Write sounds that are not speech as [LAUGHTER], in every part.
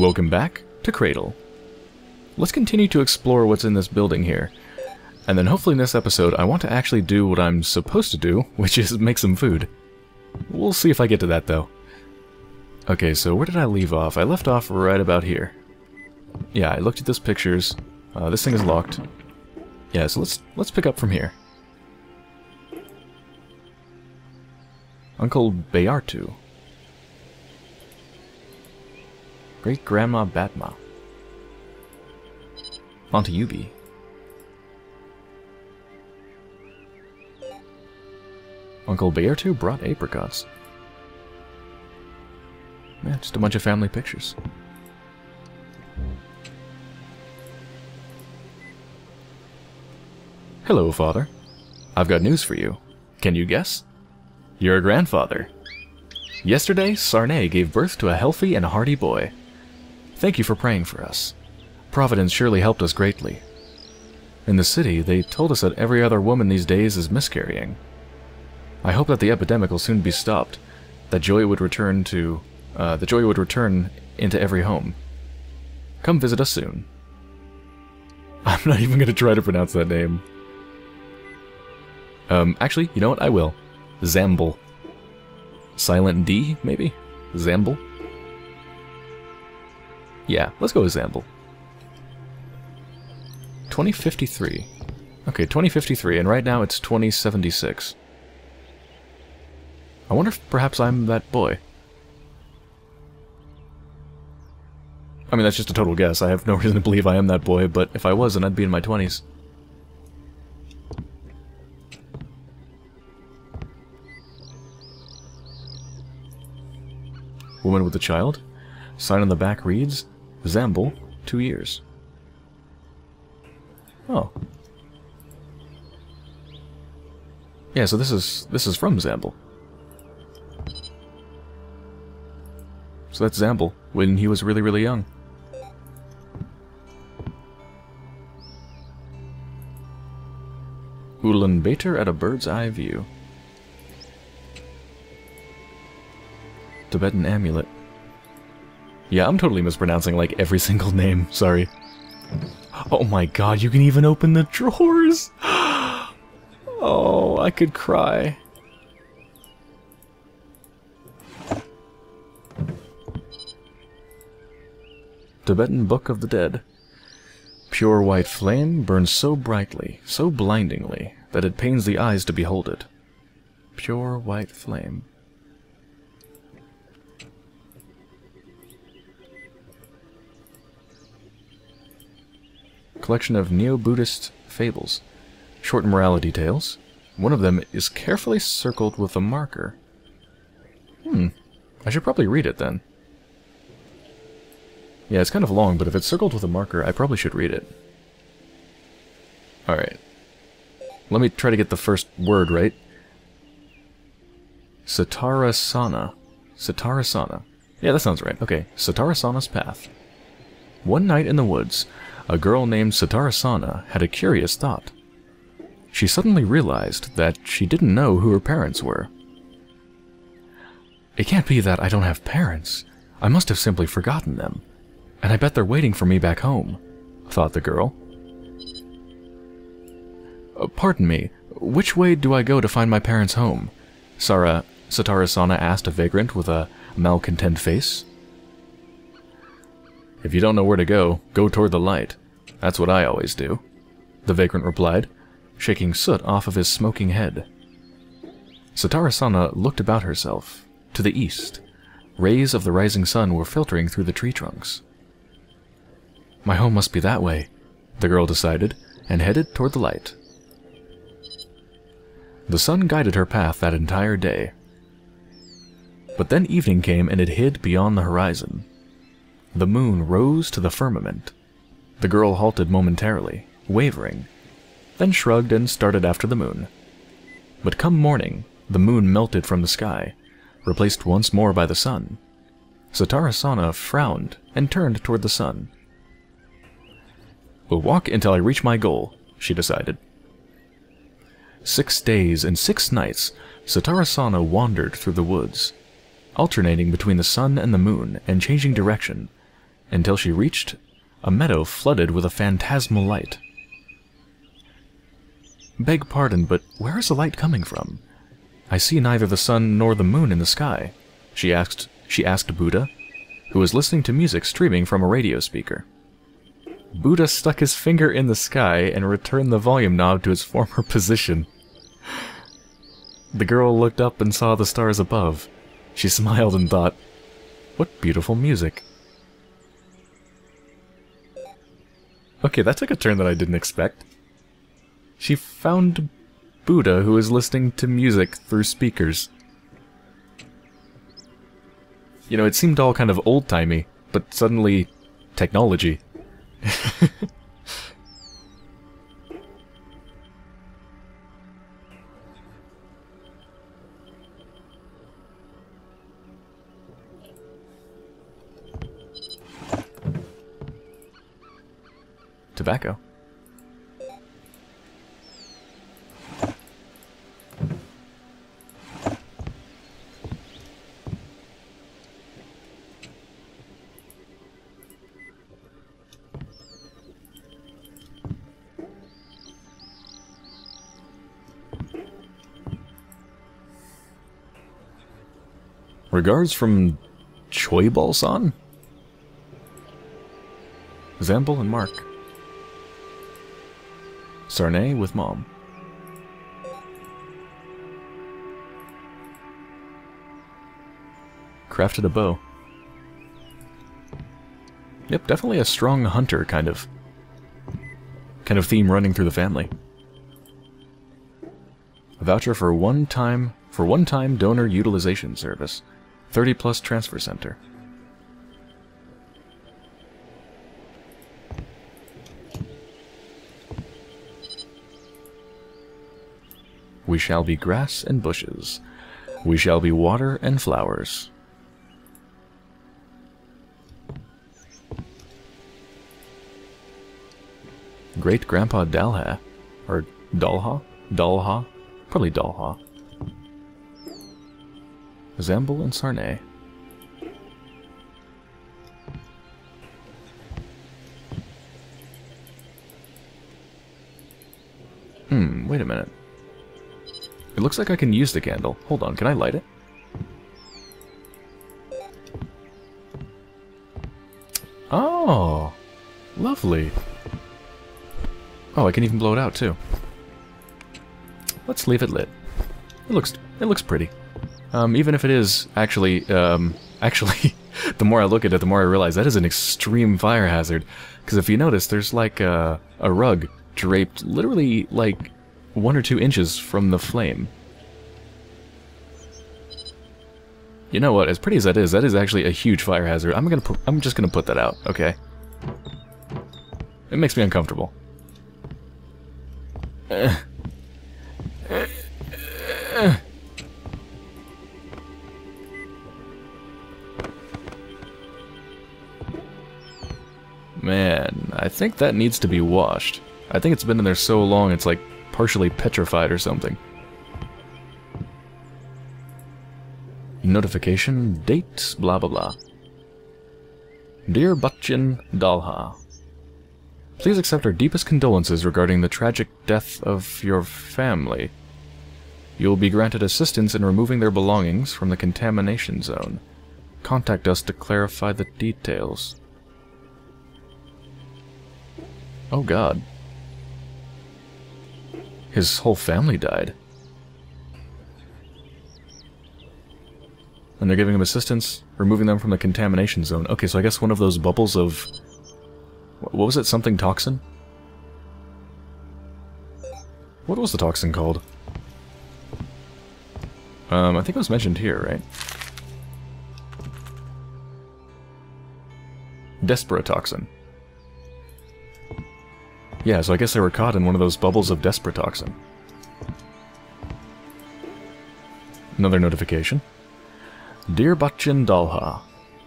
Welcome back to Cradle. Let's continue to explore what's in this building here. And then hopefully in this episode I want to actually do what I'm supposed to do, [LAUGHS] which is make some food. We'll see if I get to that though. Okay, so where did I leave off? I left off right about here. Yeah, I looked at those pictures. Uh, this thing is locked. Yeah, so let's let's pick up from here. Uncle Bayartu. Great Grandma Batma. Auntie Yubi. Uncle Bayartu brought apricots. Yeah, just a bunch of family pictures. Hello, Father. I've got news for you. Can you guess? You're a grandfather. Yesterday, Sarnay gave birth to a healthy and hearty boy. Thank you for praying for us. Providence surely helped us greatly. In the city, they told us that every other woman these days is miscarrying. I hope that the epidemic will soon be stopped, that joy would return to, uh, the joy would return into every home. Come visit us soon. [LAUGHS] I'm not even going to try to pronounce that name. Um, actually, you know what? I will. Zamble. Silent D, maybe? Zamble? Yeah, let's go with Zamble. 2053. Okay, 2053, and right now it's 2076. I wonder if perhaps I'm that boy. I mean, that's just a total guess. I have no [LAUGHS] reason to believe I am that boy, but if I was, then I'd be in my 20s. Woman with a child. Sign on the back reads, Zamble, two years. Oh. Yeah, so this is this is from Zamble. So that's Zamble, when he was really, really young. Ulaanbaatar at a bird's eye view. Tibetan amulet. Yeah, I'm totally mispronouncing like every [LAUGHS] single name, sorry. Oh my god, you can even open the drawers! [GASPS] Oh, I could cry. Tibetan Book of the Dead. Pure white flame burns so brightly, so blindingly, that it pains the eyes to behold it. Pure white flame. Collection of Neo-Buddhist fables. Short morality tales. One of them is carefully circled with a marker. Hmm. I should probably read it then. Yeah, it's kind of long, but if it's circled with a marker, I probably should read it. Alright. Let me try to get the first word right. Satarasana. Satarasana. Yeah, that sounds right. Okay, Satarasana's path. One night in the woods, a girl named Satarasana had a curious thought. She suddenly realized that she didn't know who her parents were. It can't be that I don't have parents. I must have simply forgotten them. And I bet they're waiting for me back home, thought the girl. Uh, pardon me, which way do I go to find my parents' home? Sara Satarasana asked a vagrant with a malcontent face. If you don't know where to go, go toward the light. That's what I always do, the vagrant replied, shaking soot off of his smoking head. Satarasana looked about herself. To the east, rays of the rising sun were filtering through the tree trunks. My home must be that way, the girl decided, and headed toward the light. The sun guided her path that entire day. But then evening came and it hid beyond the horizon. The moon rose to the firmament. The girl halted momentarily, wavering, then shrugged and started after the moon. But come morning, the moon melted from the sky, replaced once more by the sun. Satarasana frowned and turned toward the sun. We'll walk until I reach my goal, she decided. Six days and six nights, Satarasana wandered through the woods, alternating between the sun and the moon and changing direction, until she reached a meadow flooded with a phantasmal light. Beg pardon, but where is the light coming from? I see neither the sun nor the moon in the sky, she asked, she asked Buddha, who was listening to music streaming from a radio speaker. Buddha stuck his finger in the sky and returned the volume knob to its former [LAUGHS] position. The girl looked up and saw the stars above. She smiled and thought, what beautiful music. Okay, that took a turn that I didn't expect. She found Buddha who was listening to music through speakers. You know, it seemed all kind of old-timey, but suddenly technology. [LAUGHS] Tobacco. Regards from Choibalsan? Zamble and Mark. Sarnay with mom. Crafted a bow. Yep, definitely a strong hunter kind of kind of theme running through the family. A voucher for one time for one time donor utilization service. 30 plus transfer center. We shall be grass and bushes. We shall be water and flowers. Great Grandpa Dalha, or Dalha? Dalha? Probably Dalha. Zamble and Sarnay. Looks like I can use the candle. Hold on, can I light it? Oh, lovely. Oh, I can even blow it out too. Let's leave it lit. It looks it looks pretty. Um, even if it is actually, um, [LAUGHS] actually, the more I look at it, the more I realize that is an extreme fire hazard. Because if you notice, there's like a, a rug draped literally like one or two inches from the flame. You know what? As pretty as that is, that is actually a huge fire hazard. I'm gonna. I'm just gonna put that out. Okay. It makes me uncomfortable. Man, I think that needs to be washed. I think it's been in there so long it's like partially petrified or something. Notification, date, blah blah blah. Dear Bachin Dalha, Please accept our deepest condolences regarding the tragic death of your family. You will be granted assistance in removing their belongings from the contamination zone. Contact us to clarify the details. Oh god. His whole family died. And they're giving him assistance, removing them from the contamination zone. Okay, so I guess one of those bubbles of... What was it? Something toxin? What was the toxin called? Um, I think it was mentioned here, right? Desperatoxin. Yeah, so I guess they were caught in one of those bubbles of Desperatoxin. Another notification. Dear Bachin Dalha,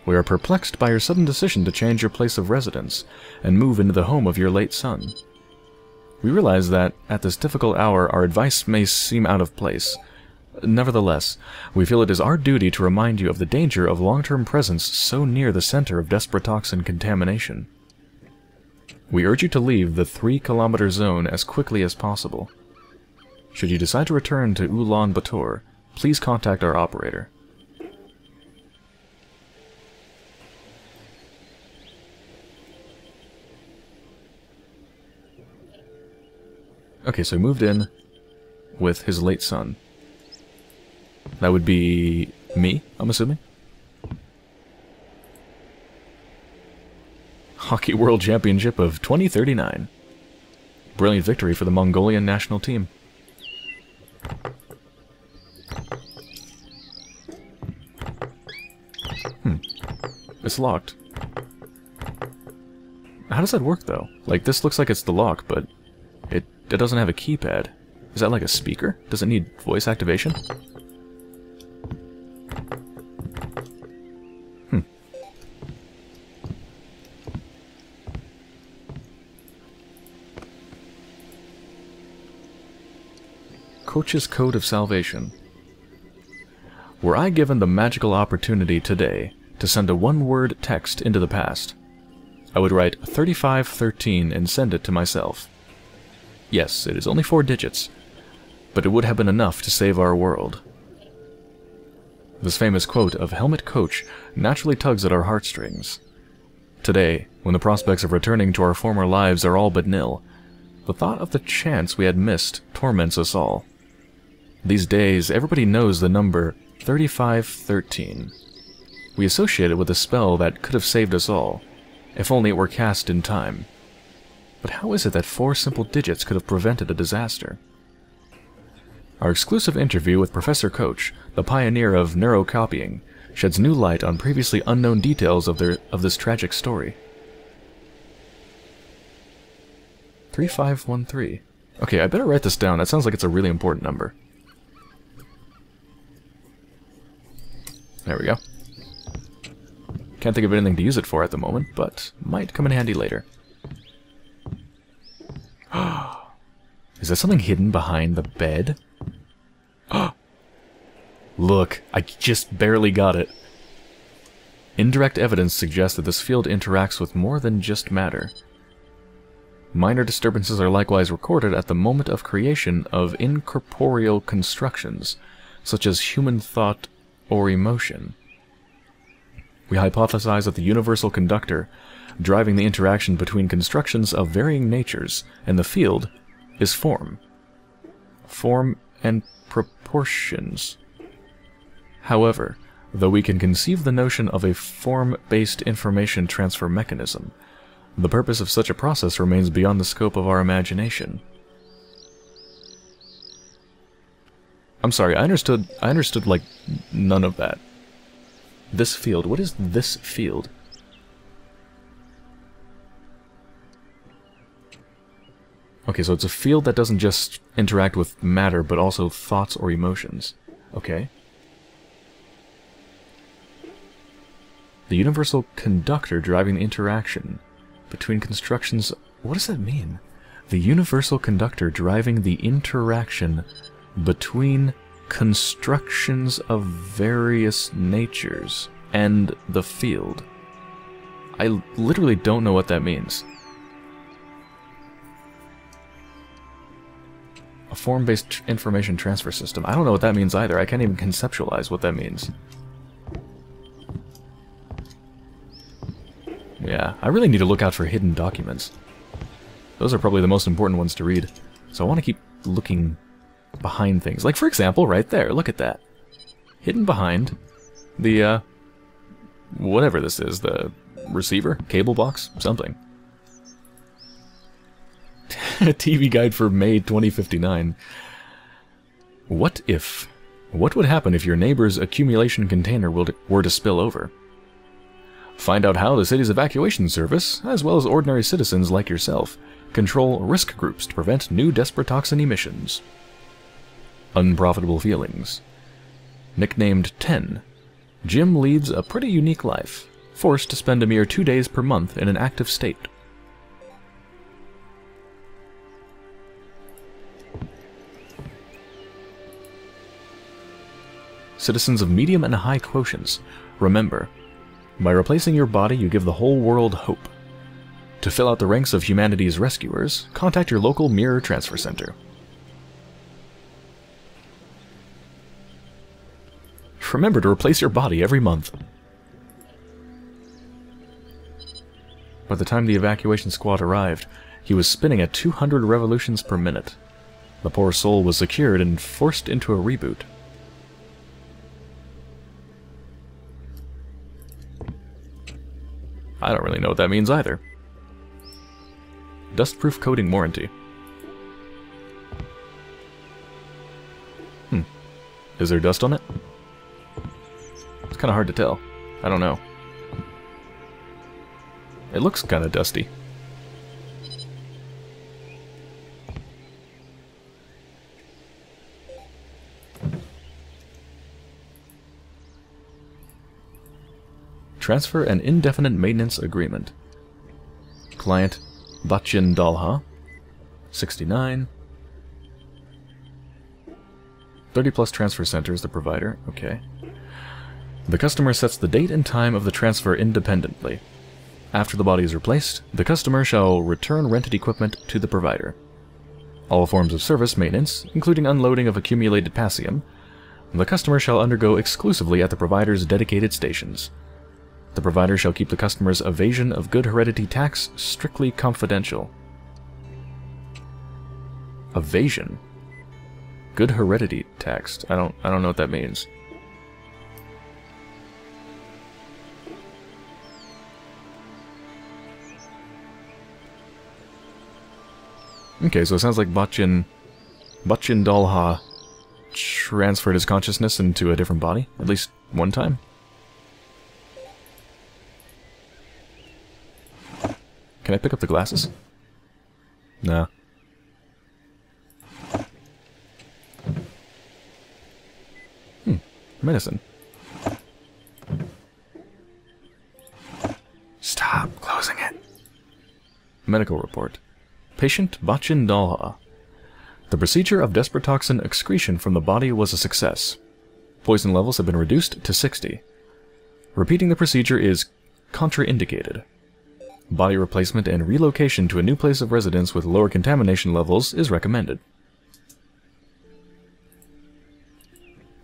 we are perplexed by your sudden decision to change your place of residence and move into the home of your late son. We realize that, at this difficult hour, our advice may seem out of place, Nevertheless, we feel it is our duty to remind you of the danger of long-term presence so near the center of desperatoxin contamination. We urge you to leave the 3-kilometer zone as quickly as possible. Should you decide to return to Ulan Bator, please contact our operator. Okay, so he moved in with his late son. That would be me, I'm assuming? Hockey World Championship of 2039. Brilliant victory for the Mongolian national team. Hmm. It's locked. How does that work, though? Like, this looks like it's the lock, but it, it doesn't have a keypad. Is that like a speaker? Does it need voice activation? Hmm. Koch's Code of Salvation. Were I given the magical opportunity today to send a one-word text into the past, I would write 3513 and send it to myself. Yes, it is only four digits, but it would have been enough to save our world. This famous quote of Helmut Koch naturally tugs at our heartstrings. Today, when the prospects of returning to our former lives are all but nil, the thought of the chance we had missed torments us all. These days, everybody knows the number 3513. We associate it with a spell that could have saved us all, if only it were cast in time. But how is it that four simple digits could have prevented a disaster? Our exclusive interview with Professor Koch, the pioneer of neurocopying, sheds new light on previously unknown details of, their, of this tragic story. 3513. Okay, I better write this down. That sounds like it's a really important number. There we go. Can't think of anything to use it for at the moment, but might come in handy later. Is there something hidden behind the bed? [GASPS] Look, I just barely got it. Indirect evidence suggests that this field interacts with more than just matter. Minor disturbances are likewise recorded at the moment of creation of incorporeal constructions, such as human thought or emotion. We hypothesize that the universal conductor, driving the interaction between constructions of varying natures and the field, is form. Form and proportions. However, though we can conceive the notion of a form-based information transfer mechanism, the purpose of such a process remains beyond the scope of our imagination. I'm sorry, I understood, I understood, like, none of that. This field, what is this field? Okay, so it's a field that doesn't just interact with matter, but also thoughts or emotions. Okay. The universal conductor driving the interaction between constructions... What does that mean? The universal conductor driving the interaction between constructions of various natures and the field. I literally don't know what that means. A form-based information transfer system. I don't know what that means either. I can't even conceptualize what that means. Yeah, I really need to look out for hidden documents. Those are probably the most important ones to read. So I want to keep looking behind things. Like, for example, right there. Look at that. Hidden behind the, uh, whatever this is. The receiver? Cable box? Something. [LAUGHS] TV guide for May 2059. What if... What would happen if your neighbor's accumulation container were to spill over? Find out how the city's evacuation service, as well as ordinary citizens like yourself, control risk groups to prevent new desperatoxin emissions. Unprofitable feelings. Nicknamed 10, Jim leads a pretty unique life, forced to spend a mere two days per month in an active state. Citizens of medium and high quotients. Remember, by replacing your body, you give the whole world hope. To fill out the ranks of humanity's rescuers, contact your local Mirror Transfer Center. Remember to replace your body every month. By the time the evacuation squad arrived, he was spinning at 200 revolutions per minute. The poor soul was secured and forced into a reboot. I don't really know what that means either. Dustproof coating warranty. Hmm. Is there dust on it? It's kind of hard to tell. I don't know. It looks kind of dusty. Transfer an indefinite maintenance agreement. Client Bachin Dalha, 69. 30 plus transfer center is the provider, okay. The customer sets the date and time of the transfer independently. After the body is replaced, the customer shall return rented equipment to the provider. All forms of service maintenance, including unloading of accumulated passium, the customer shall undergo exclusively at the provider's dedicated stations. The provider shall keep the customer's evasion of good heredity tax strictly confidential. Evasion? Good heredity tax. I don't I don't know what that means. Okay, so it sounds like Bachin Bachin Dalha transferred his consciousness into a different body, at least one time. Can I pick up the glasses? No. Hmm. Medicine. Stop closing it. Medical report. Patient Bachin Dalha. The procedure of desperatoxin excretion from the body was a success. Poison levels have been reduced to 60. Repeating the procedure is contraindicated. Body replacement and relocation to a new place of residence with lower contamination levels is recommended.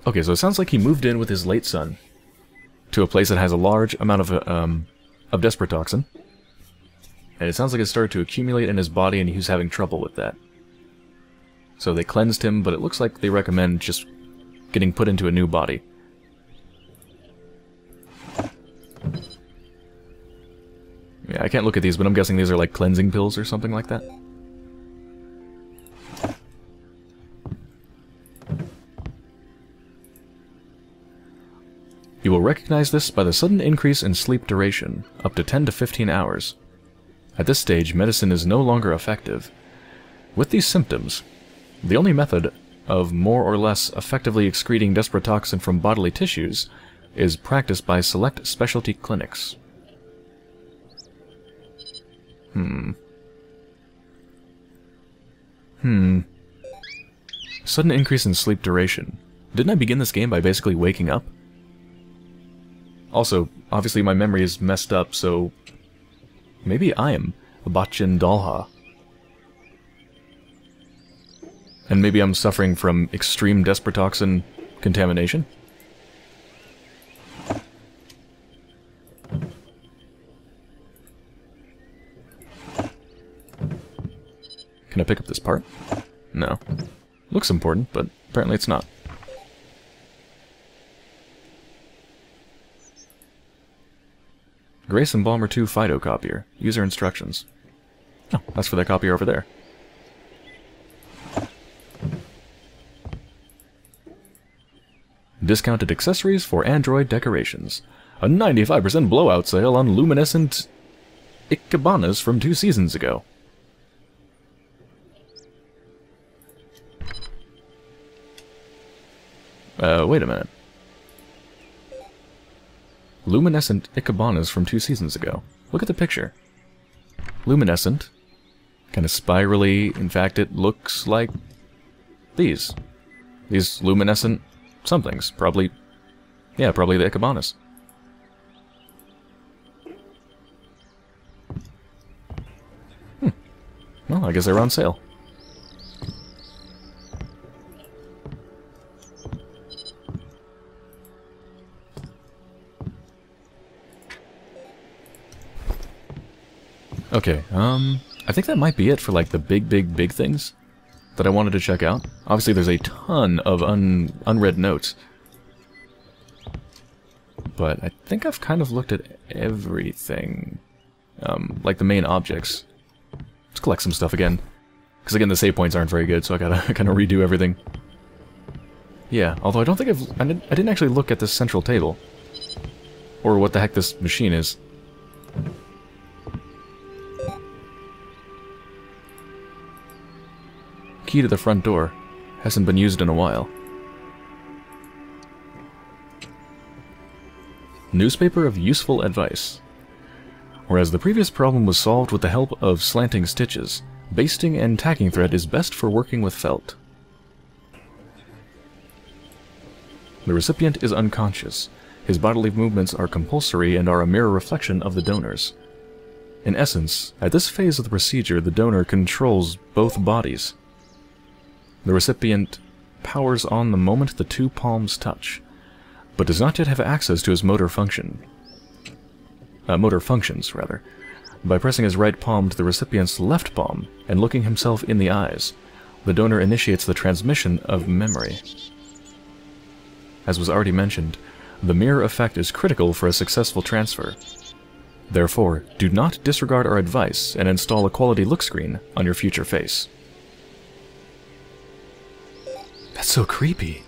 Okay, so it sounds like he moved in with his late son to a place that has a large amount of, um, of desperatoxin. And it sounds like it started to accumulate in his body and he was having trouble with that. So they cleansed him, but it looks like they recommend just getting put into a new body. Yeah, I can't look at these, but I'm guessing these are like cleansing pills or something like that. You will recognize this by the sudden increase in sleep duration, up to 10 to 15 hours. At this stage, medicine is no longer effective. With these symptoms, the only method of more or less effectively excreting desperatoxin from bodily tissues is practiced by select specialty clinics. Hmm. Hmm. Sudden increase in sleep duration. Didn't I begin this game by basically waking up? Also, obviously my memory is messed up, so... Maybe I am a Bachin Dalha. And maybe I'm suffering from extreme desperatoxin contamination? Can I pick up this part? No. Looks important, but apparently it's not. Grace Embalmer 2 phytocopier. User instructions. Oh, that's for that copier over there. Discounted accessories for Android decorations. A 95% blowout sale on luminescent Ikebanas from two seasons ago. Uh, wait a minute. Luminescent Ikebanas from two seasons ago. Look at the picture. Luminescent. Kind of spirally. In fact, it looks like these. These luminescent somethings. Probably Yeah, probably the Ikebanas. Hmm. Well, I guess they're on sale. Okay, um, I think that might be it for like the big, big, big things that I wanted to check out. Obviously, there's a ton of un unread notes. But I think I've kind of looked at everything. Um, like the main objects. Let's collect some stuff again. Because again, the save points aren't very good, so I gotta [LAUGHS] kind of redo everything. Yeah, although I don't think I've... I didn't, I didn't actually look at this central table. Or what the heck this machine is. Key to the front door. Hasn't been used in a while. Newspaper of useful advice. Whereas the previous problem was solved with the help of slanting stitches, basting and tacking thread is best for working with felt. The recipient is unconscious. His bodily movements are compulsory and are a mirror reflection of the donor's. In essence, at this phase of the procedure, the donor controls both bodies. The recipient powers on the moment the two palms touch, but does not yet have access to his motor function. Uh, motor functions, rather. By pressing his right palm to the recipient's left palm and looking himself in the eyes, the donor initiates the transmission of memory. As was already mentioned, the mirror effect is critical for a successful transfer. Therefore, do not disregard our advice and install a quality look screen on your future face. That's so creepy.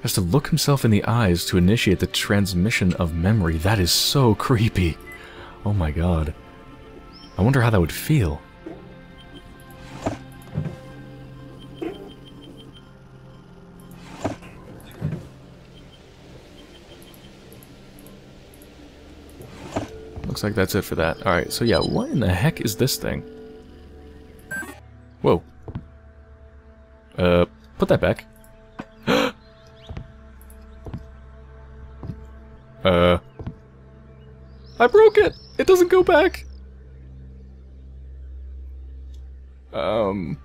Has to look himself in the eyes to initiate the transmission of memory. That is so creepy. Oh my god. I wonder how that would feel. Looks like that's it for that. Alright, so yeah, what in the heck is this thing? Whoa. Uh, put that back. [GASPS] uh. I broke it! It doesn't go back! Um.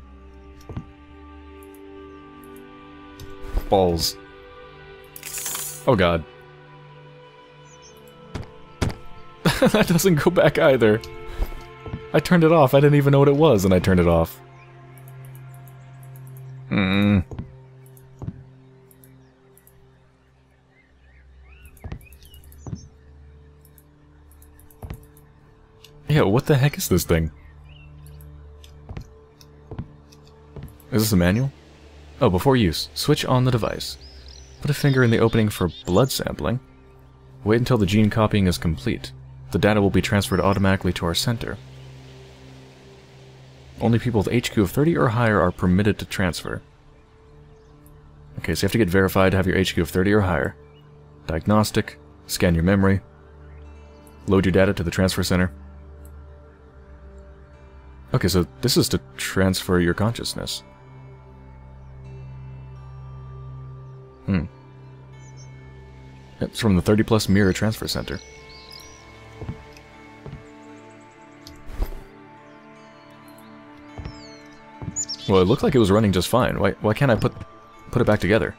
Balls. Oh god. [LAUGHS] that doesn't go back either. I turned it off. I didn't even know what it was, and I turned it off. What the heck is this thing? Is this a manual? Oh, before use, switch on the device. Put a finger in the opening for blood sampling. Wait until the gene copying is complete. The data will be transferred automatically to our center. Only people with HQ of 30 or higher are permitted to transfer. Okay, so you have to get verified to have your HQ of 30 or higher. Diagnostic, scan your memory, load your data to the transfer center. Okay, so this is to transfer your consciousness. Hmm. It's from the 30 plus mirror transfer center. Well, it looked like it was running just fine. Why, why can't I put, put it back together?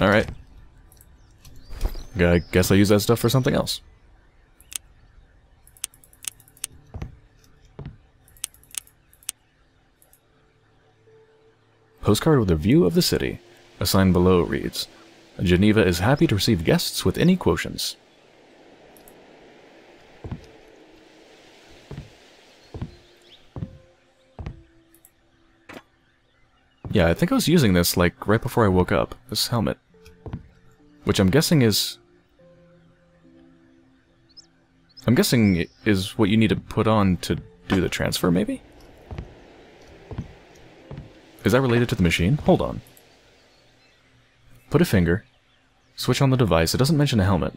Alright. I guess I use that stuff for something else. Postcard with a view of the city. A sign below reads, Geneva is happy to receive guests with any quotients. Yeah, I think I was using this, like, right before I woke up. This helmet. Which I'm guessing is... I'm guessing is what you need to put on to do the transfer, maybe? Is that related to the machine? Hold on. Put a finger. Switch on the device. It doesn't mention a helmet.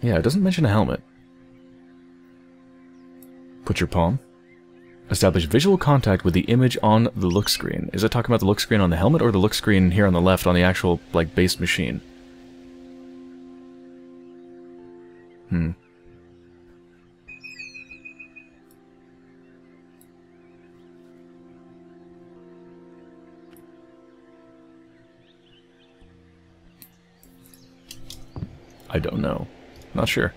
Yeah, it doesn't mention a helmet. Put your palm. Establish visual contact with the image on the look screen. Is it talking about the look screen on the helmet or the look screen here on the left on the actual, like, base machine? Hmm. I don't know. Not sure.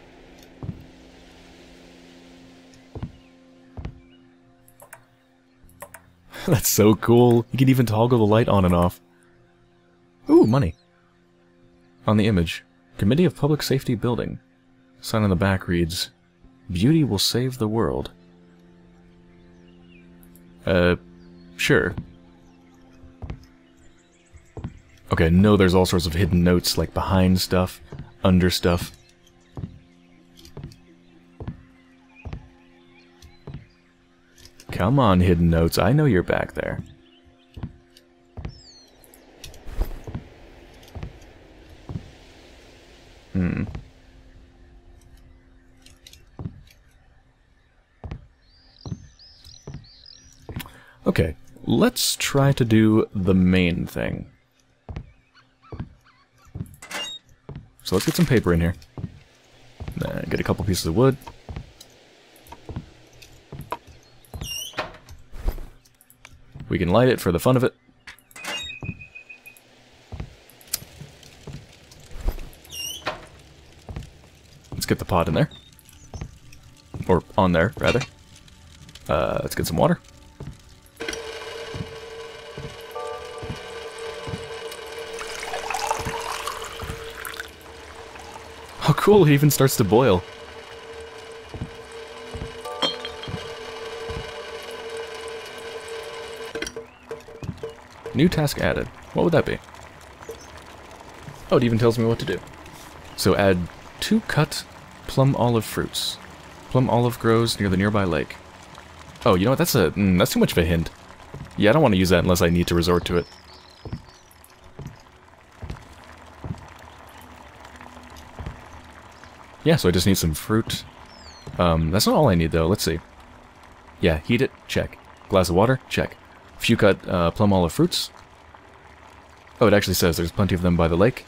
[LAUGHS] That's so cool. You can even toggle the light on and off. Ooh, money. On the image, Committee of Public Safety Building. Sign on the back reads, Beauty will save the world. Uh, sure. Okay, no, there's all sorts of hidden notes, like behind stuff, under stuff. Come on, hidden notes. I know you're back there. Hmm. Okay, let's try to do the main thing. So let's get some paper in here. Uh, get a couple pieces of wood. We can light it for the fun of it. Let's get the pot in there. Or on there, rather. Uh, let's get some water. How cool, it even starts to boil. New task added. What would that be? Oh, it even tells me what to do. So add two cut plum olive fruits. Plum olive grows near the nearby lake. Oh, you know what? That's a mm, that's too much of a hint. Yeah, I don't want to use that unless I need to resort to it. Yeah, so I just need some fruit. Um, that's not all I need though. Let's see. Yeah, heat it. Check. Glass of water. Check. Few cut uh, plum olive fruits. Oh, it actually says there's plenty of them by the lake.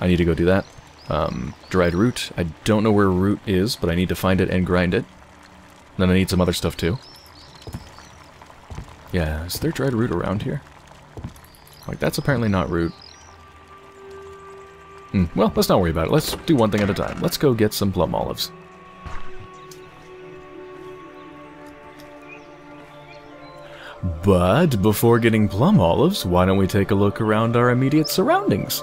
I need to go do that. Um, dried root. I don't know where root is, but I need to find it and grind it. Then I need some other stuff too. Yeah, is there dried root around here? Like, that's apparently not root. Hmm, well, let's not worry about it. Let's do one thing at a time. Let's go get some plum olives. But before getting plum olives, why don't we take a look around our immediate surroundings?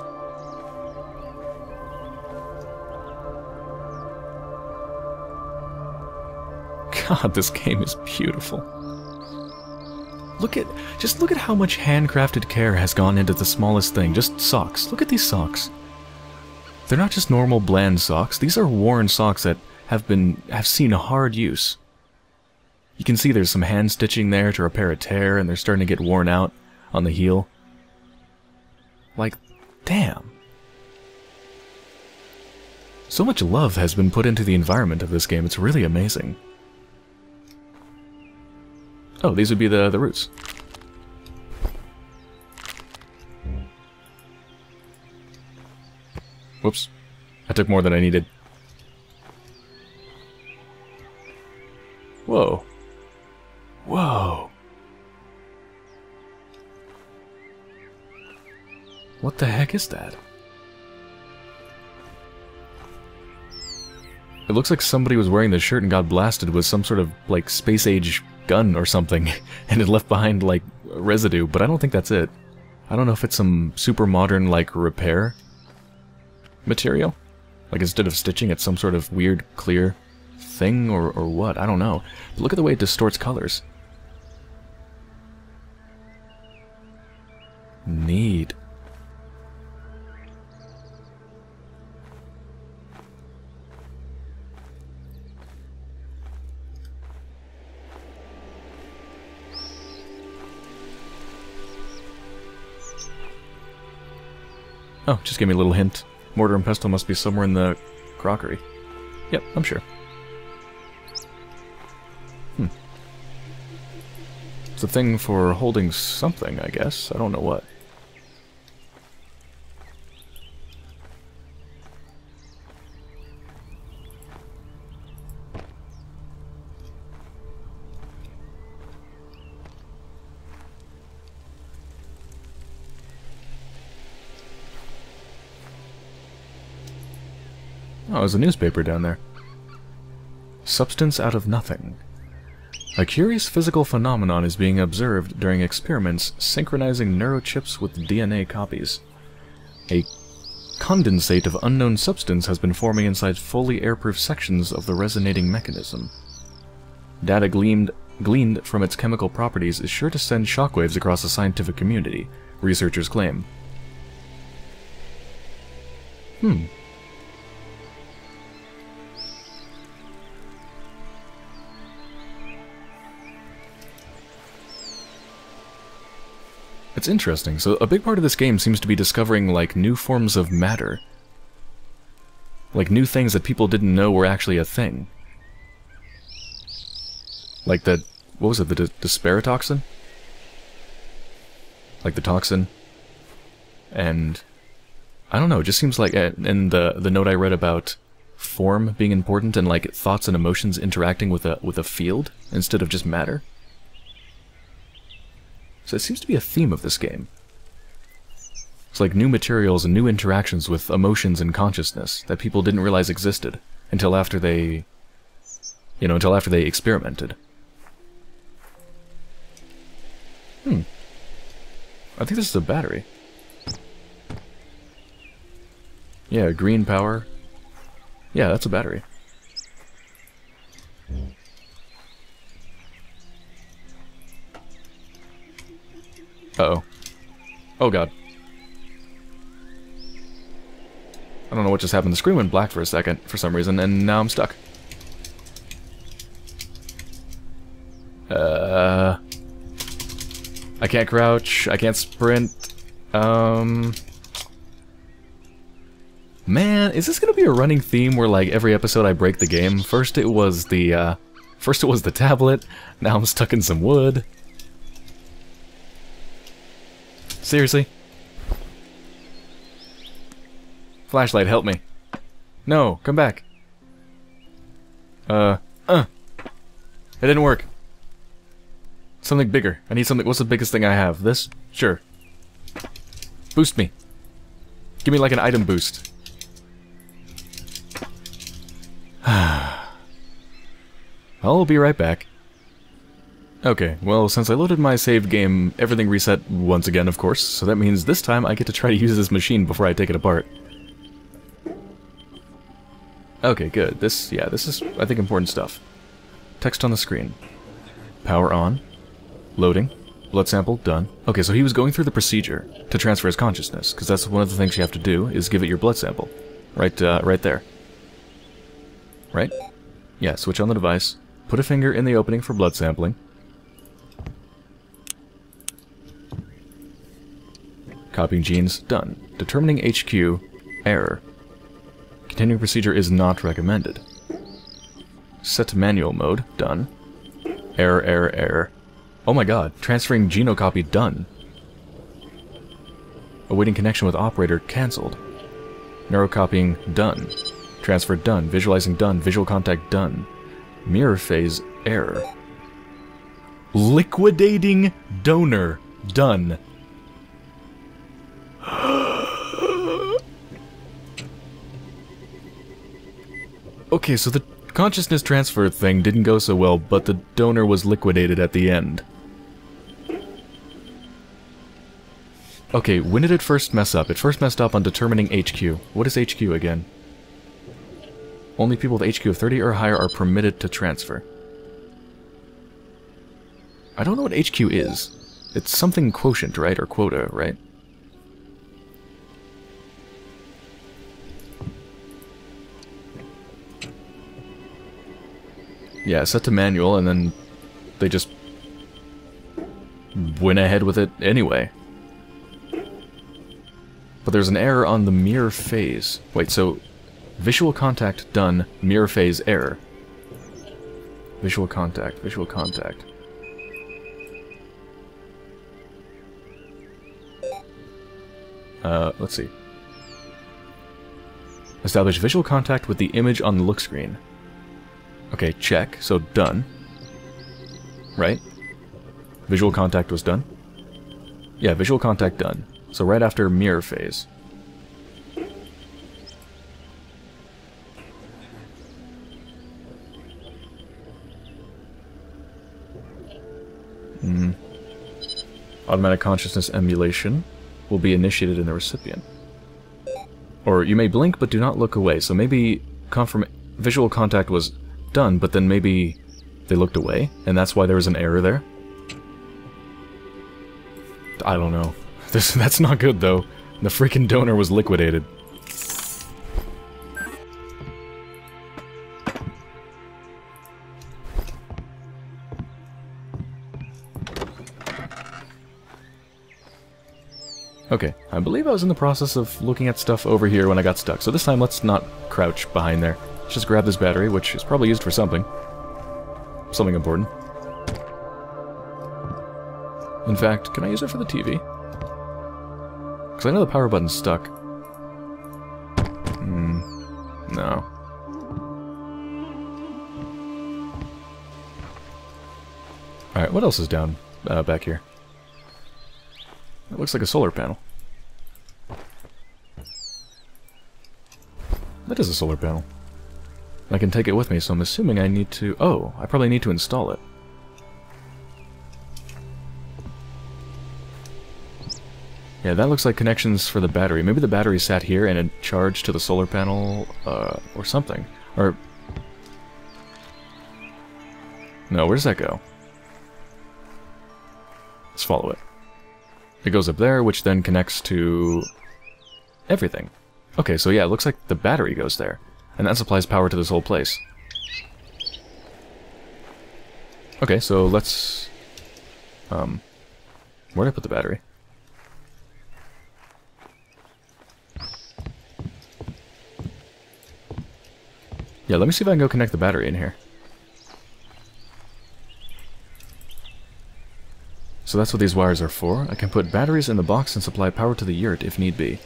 God, this game is beautiful. Look at, just look at how much handcrafted care has gone into the smallest thing, just socks. Look at these socks. They're not just normal bland socks, these are worn socks that have been, have seen a hard use. You can see there's some hand stitching there to repair a tear, and they're starting to get worn out on the heel. Like, damn. So much love has been put into the environment of this game, it's really amazing. Oh, these would be the, the roots. Whoops. I took more than I needed. Whoa. Whoa. What the heck is that? It looks like somebody was wearing this shirt and got blasted with some sort of, like, space-age gun or something, [LAUGHS] and it left behind, like, residue, but I don't think that's it. I don't know if it's some super modern, like, repair material. Like, instead of stitching, it's some sort of weird, clear thing, or, or what, I don't know. But look at the way it distorts colors. Neat. Oh, just give me a little hint. Mortar and pestle must be somewhere in the crockery. Yep, I'm sure. Hmm. It's a thing for holding something, I guess. I don't know what. There's a newspaper down there. Substance out of nothing. A curious physical phenomenon is being observed during experiments synchronizing neurochips with DNA copies. A condensate of unknown substance has been forming inside fully airproof sections of the resonating mechanism. Data gleaned, gleaned from its chemical properties is sure to send shockwaves across the scientific community, researchers claim. Hmm, It's interesting. So a big part of this game seems to be discovering, like, new forms of matter. Like, new things that people didn't know were actually a thing. Like the... what was it, the Disparatoxin? Like the toxin. And... I don't know, it just seems like... in the, the note I read about form being important and, like, thoughts and emotions interacting with a, with a field instead of just matter. So it seems to be a theme of this game. It's like new materials and new interactions with emotions and consciousness that people didn't realize existed until after they, you know, until after they experimented. Hmm. I think this is a battery. Yeah, green power. Yeah, that's a battery. Uh-oh. Oh god. I don't know what just happened. The screen went black for a second, for some reason, and now I'm stuck. Uh... I can't crouch, I can't sprint. Um... Man, is this gonna be a running theme where, like, every episode I break the game? First it was the, uh... First it was the tablet, now I'm stuck in some wood. Seriously? Flashlight, help me. No, come back. Uh, uh. It didn't work. Something bigger. I need something. What's the biggest thing I have? This? Sure. Boost me. Give me like an item boost. [SIGHS] I'll be right back. Okay, well, since I loaded my save game, everything reset once again, of course, so that means this time I get to try to use this machine before I take it apart. Okay, good. This, yeah, this is, I think, important stuff. Text on the screen. Power on. Loading. Blood sample, done. Okay, so he was going through the procedure to transfer his consciousness, because that's one of the things you have to do, is give it your blood sample. Right, uh, right there. Right? Yeah, switch on the device. Put a finger in the opening for blood sampling. Copying genes, done. Determining HQ, error. Continuing procedure is not recommended. Set to manual mode, done. Error, error, error. Oh my god, transferring genocopy, done. Awaiting connection with operator, cancelled. Neurocopying, done. Transfer, done. Visualizing, done. Visual contact, done. Mirror phase, error. Liquidating donor, done. [GASPS] okay, so the consciousness transfer thing didn't go so well, but the donor was liquidated at the end. Okay, when did it first mess up? It first messed up on determining HQ. What is HQ again? Only people with HQ of 30 or higher are permitted to transfer. I don't know what HQ is. It's something quotient, right? Or quota, right? Yeah, set to manual, and then they just went ahead with it anyway. But there's an error on the mirror phase. Wait, so Visual contact done, mirror phase error. Visual contact, visual contact. Uh, let's see. Establish visual contact with the image on the look screen. Okay, check. So done. Right? Visual contact was done? Yeah, visual contact done. So right after mirror phase. Hmm. Automatic consciousness emulation will be initiated in the recipient. Or you may blink but do not look away, so maybe confirm visual contact was done, but then maybe they looked away, and that's why there was an error there? I don't know. [LAUGHS] This That's not good, though. The freaking donor was liquidated. Okay, I believe I was in the process of looking at stuff over here when I got stuck, so this time let's not crouch behind there. Let's just grab this battery, which is probably used for something. Something important. In fact, can I use it for the TV? Because I know the power button's stuck. Hmm, no. Alright, what else is down uh, back here? It looks like a solar panel. That is a solar panel. I can take it with me, so I'm assuming I need to... Oh, I probably need to install it. Yeah, that looks like connections for the battery. Maybe the battery sat here and it charged to the solar panel, uh, or something. Or... No, where does that go? Let's follow it. It goes up there, which then connects to everything. Okay, so yeah, it looks like the battery goes there. And that supplies power to this whole place. Okay, so let's... Um, where did I put the battery? Yeah, let me see if I can go connect the battery in here. So that's what these wires are for. I can put batteries in the box and supply power to the yurt if need be.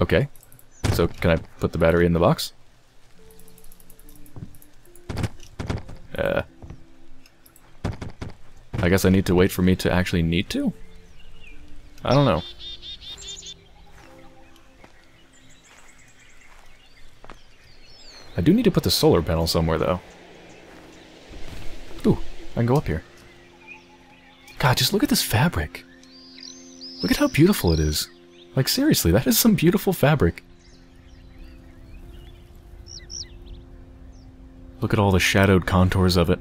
Okay. So can I put the battery in the box? Uh... I guess I need to wait for me to actually need to? I don't know. I do need to put the solar panel somewhere, though. Ooh, I can go up here. God, just look at this fabric. Look at how beautiful it is. Like, seriously, that is some beautiful fabric. Look at all the shadowed contours of it.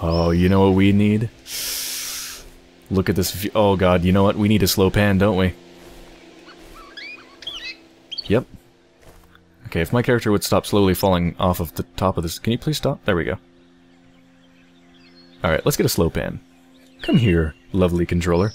Oh, you know what we need? Look at this view. Oh god, you know what? We need a slow pan, don't we? Yep, Okay, if my character would stop slowly falling off of the top of this... Can you please stop? There we go. Alright, let's get a slow pan. Come here, lovely controller.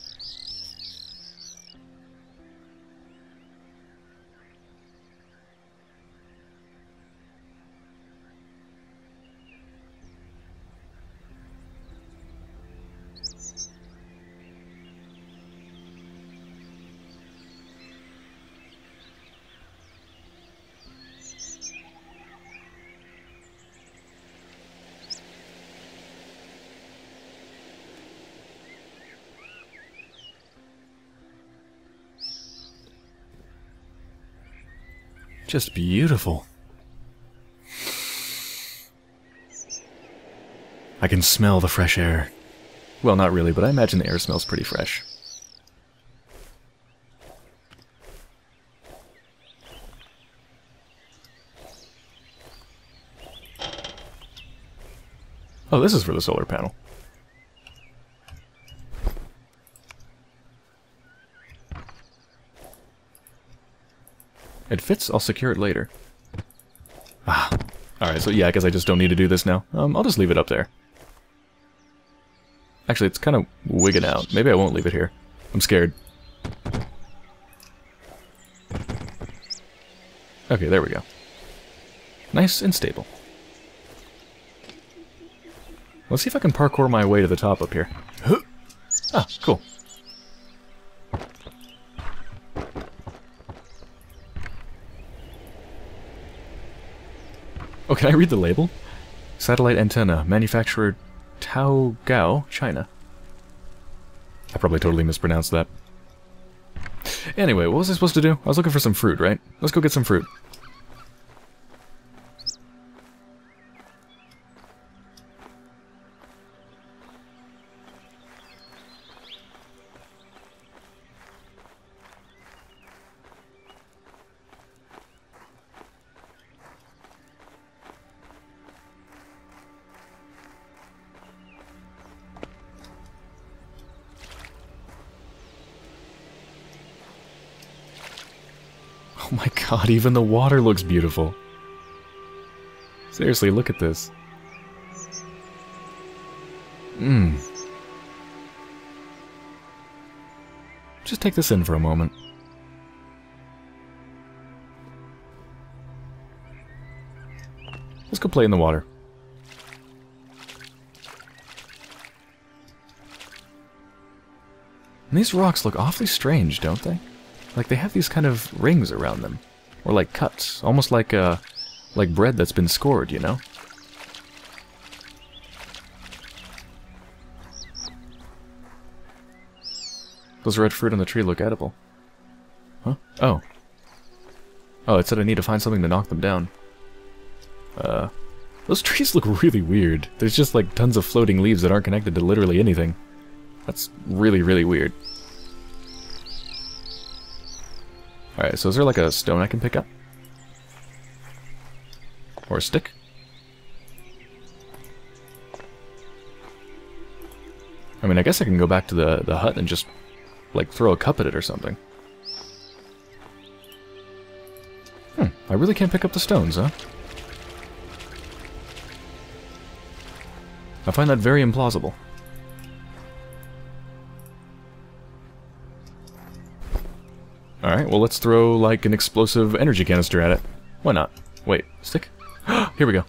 Just beautiful. I can smell the fresh air. Well, not really, but I imagine the air smells pretty fresh. Oh, this is for the solar panel. It fits, I'll secure it later. Ah. Alright, so yeah, I guess I just don't need to do this now. Um, I'll just leave it up there. Actually, it's kind of wigging out. Maybe I won't leave it here. I'm scared. Okay, there we go. Nice and stable. Let's see if I can parkour my way to the top up here. Ah, cool. Oh, can I read the label? Satellite antenna, manufacturer Tao Gao, China. I probably totally mispronounced that. Anyway, what was I supposed to do? I was looking for some fruit, right? Let's go get some fruit. God, even the water looks beautiful. Seriously, look at this. Mmm. Just take this in for a moment. Let's go play in the water. And these rocks look awfully strange, don't they? Like they have these kind of rings around them. Or like cuts. Almost like uh like bread that's been scored, you know? Those red fruit on the tree look edible. Huh? Oh. Oh, it said I need to find something to knock them down. Uh, those [LAUGHS] trees look really weird. There's just like tons of floating leaves that aren't connected to literally anything. That's really, really weird. Alright, so is there like a stone I can pick up? Or a stick? I mean, I guess I can go back to the, the hut and just, like, throw a cup at it or something. Hmm, I really can't pick up the stones, huh? I find that very implausible. Alright, well let's throw like an explosive energy canister at it. Why not? Wait, stick? [GASPS] Here we go.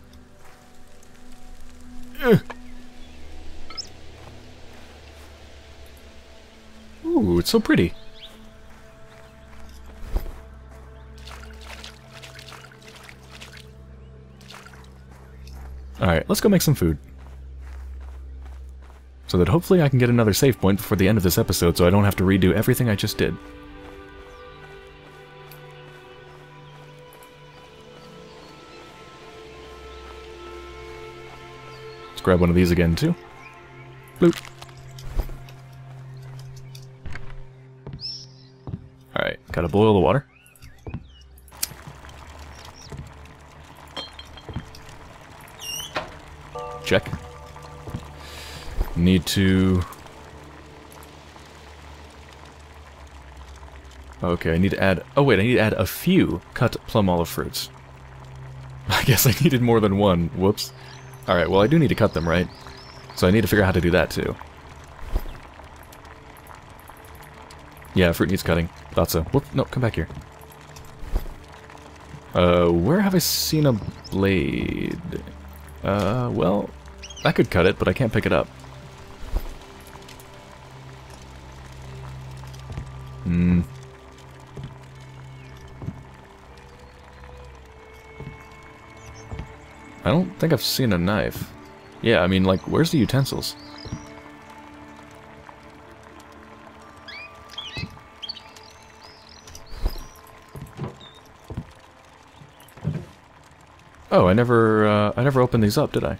Ooh, it's so pretty. Alright, let's go make some food. So that hopefully I can get another save point before the end of this episode so I don't have to redo everything I just did. Grab one of these again, too. Bloop. Alright, gotta boil the water. Check. Need to... Okay, I need to add... Oh wait, I need to add a few cut plum olive fruits. [LAUGHS] I guess I needed more than one. Whoops. Alright, well I do need to cut them, right? So I need to figure out how to do that too. Yeah, fruit needs cutting. Thought so. Whoop, no, come back here. Uh, where have I seen a blade? Uh, well, I could cut it, but I can't pick it up. Hmm. I don't think I've seen a knife. Yeah, I mean, like, where's the utensils? Oh, I never, uh, I never opened these up, did I?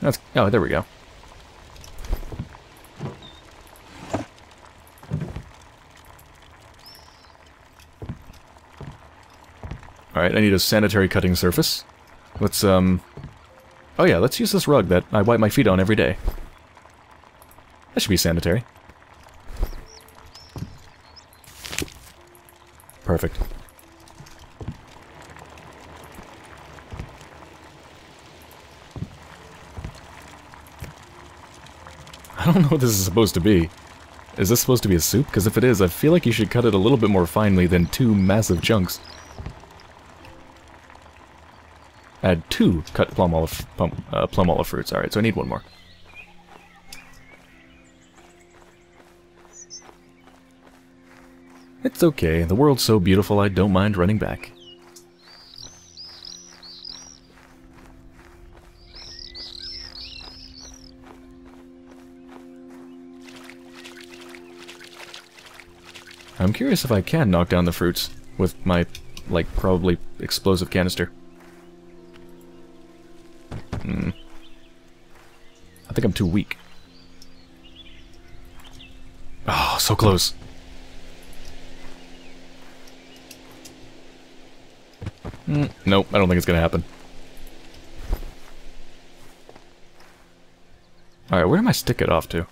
That's, oh, there we go. Alright, I need a sanitary cutting surface. Let's, um... Oh yeah, let's use this rug that I wipe my feet on every day. That should be sanitary. Perfect. I don't know what this is supposed to be. Is this supposed to be a soup? Because if it is, I feel like you should cut it a little bit more finely than two massive chunks. Add two cut plum olive, plum, uh, plum olive fruits. Alright, so I need one more. It's okay. The world's so beautiful I don't mind running back. I'm curious if I can knock down the fruits with my, like, probably explosive canister. Too weak. Oh, so close. Mm, nope, I don't think it's gonna happen. Alright, where am I stick it off to?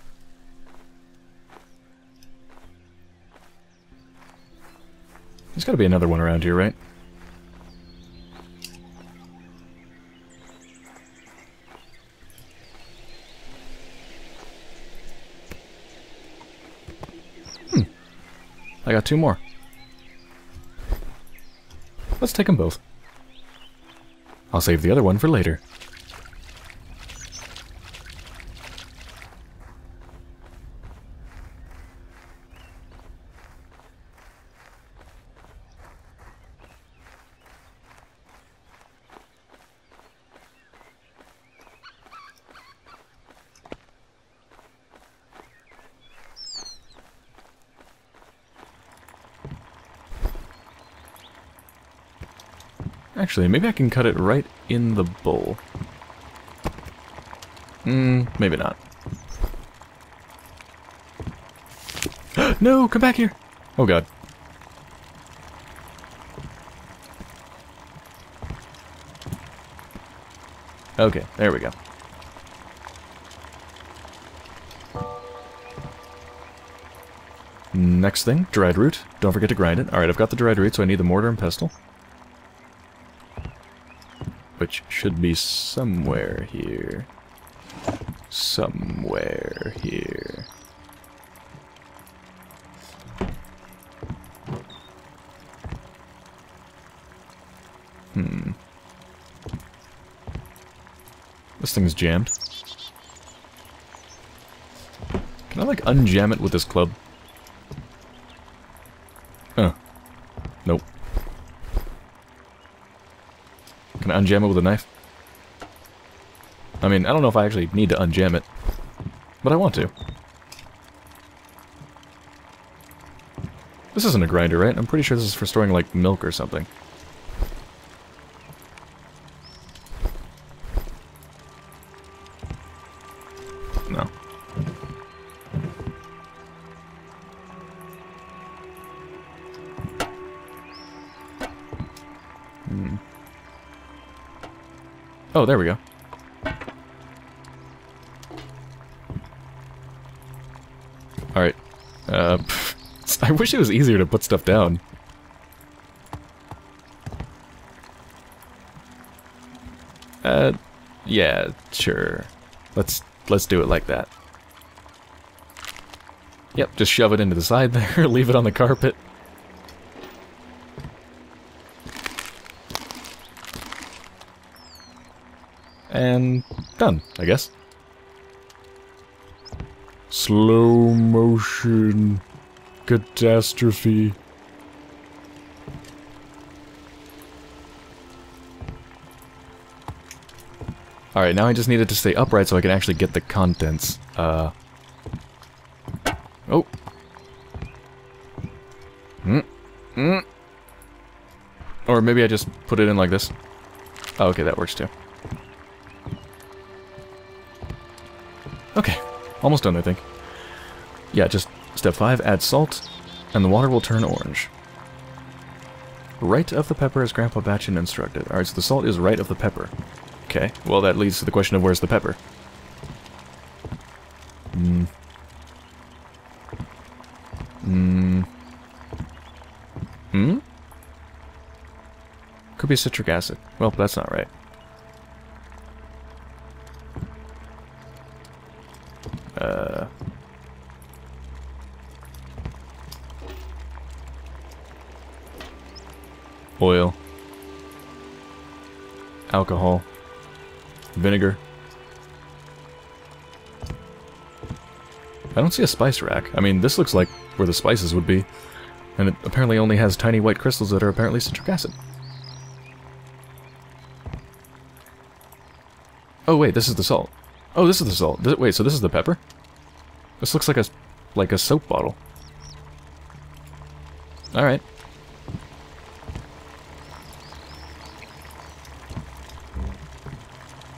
There's gotta be another one around here, right? Got two more. Let's take them both. I'll save the other one for later. Actually, maybe I can cut it right in the bowl. Hmm, maybe not. [GASPS] no, come back here! Oh god. Okay, there we go. Next thing, dried root. Don't forget to grind it. Alright, I've got the dried root, so I need the mortar and pestle which should be somewhere here. Somewhere here. Hmm. This thing's jammed. Can I, like, unjam it with this club? Huh. Nope. Can I unjam it with a knife? I mean, I don't know if I actually need to unjam it. But I want to. This isn't a grinder, right? I'm pretty sure this is for storing, like, milk or something. Oh, there we go. Alright. Uh, [LAUGHS] I wish it was easier to put stuff down. Uh, yeah, sure. Let's, let's do it like that. Yep, just shove it into the side there, [LAUGHS] leave it on the carpet. And done, I guess. Slow motion catastrophe. Alright, now I just need it to stay upright so I can actually get the contents. Uh. Oh. Hmm. Hmm. Or maybe I just put it in like this. Oh, okay, that works too. Almost done, I think. Yeah, just step 5, add salt, and the water will turn orange. Right of the pepper as Grandpa Bachin instructed. Alright, so the salt is right of the pepper. Okay, well that leads to the question of where's the pepper? Hmm. Hmm. Hmm? Could be citric acid. Well, that's not right. Alcohol, vinegar. I don't see a spice rack. I mean, this looks like where the spices would be. And it apparently only has tiny white crystals that are apparently citric acid. Oh wait, this is the salt. Oh, this is the salt. This, wait, so this is the pepper? This looks like a like a soap bottle. All right.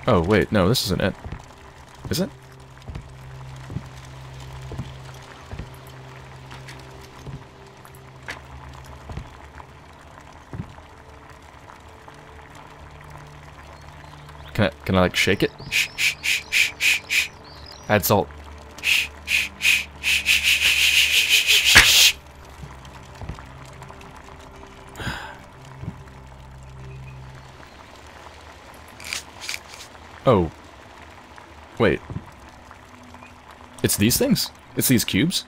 Oh wait, no, this isn't it. Is it? Can I, can I like shake it? Shh, shh, shh, shh, shh, shh. Add salt. Shh, shh, shh, shh. Oh. Wait. It's these things? It's these cubes?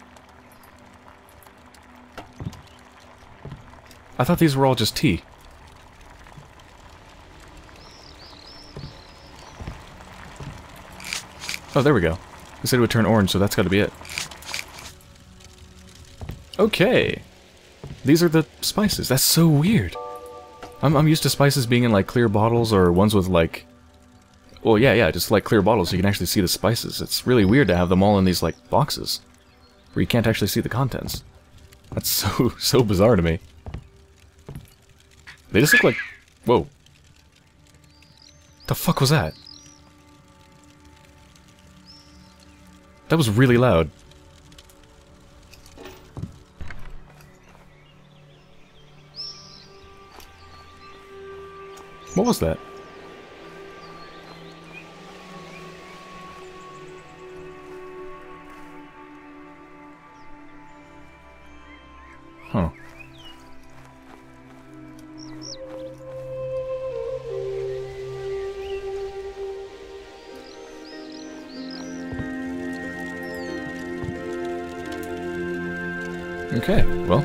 I thought these were all just tea. Oh, there we go. It said it would turn orange, so that's got to be it. Okay. These are the spices. That's so weird. I'm, I'm used to spices being in, like, clear bottles or ones with, like... Well, yeah, yeah, just, like, clear bottles so you can actually see the spices. It's really weird to have them all in these, like, boxes. Where you can't actually see the contents. That's [LAUGHS] so, so bizarre to me. They just look like... Whoa. The fuck was that? That was really loud. What was that? Okay, well,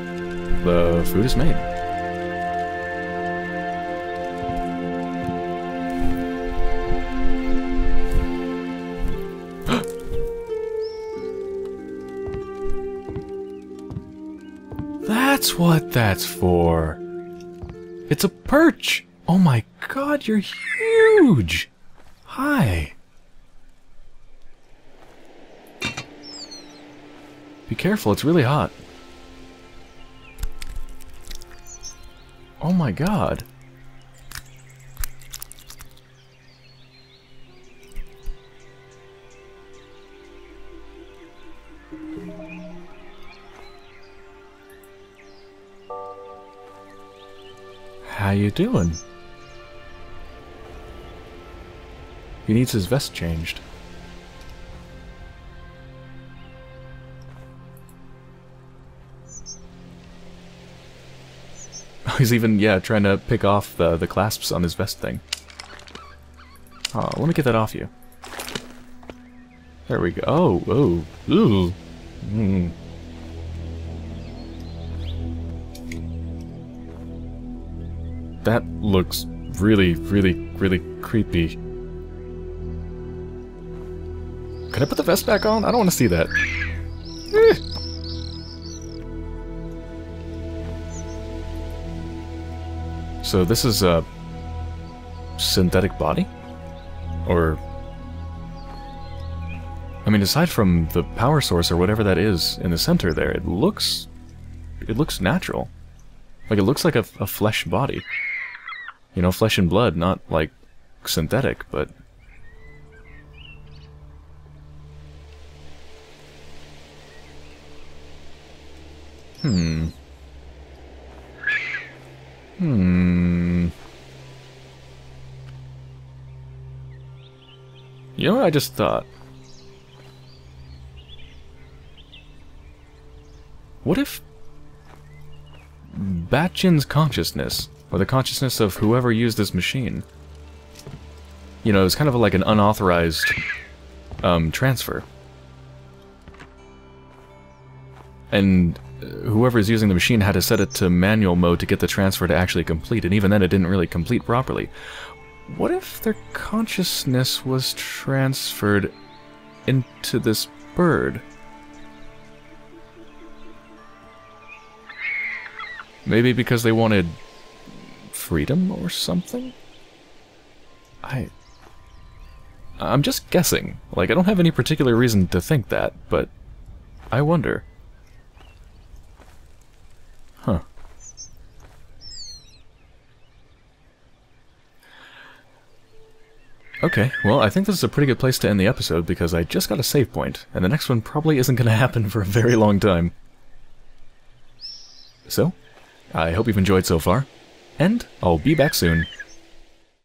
the food is made. [GASPS] that's what that's for. It's a perch. Oh my god, you're huge. Hi. Be careful, it's really hot. My god. How you doing? He needs his vest changed. [LAUGHS] He's even, yeah, trying to pick off the, the clasps on his vest thing. Oh, let me get that off you. There we go. Oh, oh, ooh. Mm. That looks really, really, really creepy. Can I put the vest back on? I don't want to see that. So this is a synthetic body? Or... I mean, aside from the power source or whatever that is in the center there, it looks... It looks natural. Like, it looks like a, a flesh body. You know, flesh and blood, not, like, synthetic, but... Hmm... Hmm. You know what I just thought? What if Bachin's consciousness, or the consciousness of whoever used this machine, you know, it's kind of like an unauthorized um, transfer. And whoever is using the machine had to set it to manual mode to get the transfer to actually complete, and even then it didn't really complete properly. what if their consciousness was transferred into this bird? Maybe because they wanted freedom or something? I... I'm just guessing. Like, I don't have any particular reason to think that, but I wonder. Huh. Okay, well, I think this is a pretty good place to end the episode because I just got a save point, and the next one probably isn't going [LAUGHS] to happen for a very long time. So, I hope you've enjoyed so far, and I'll be back soon.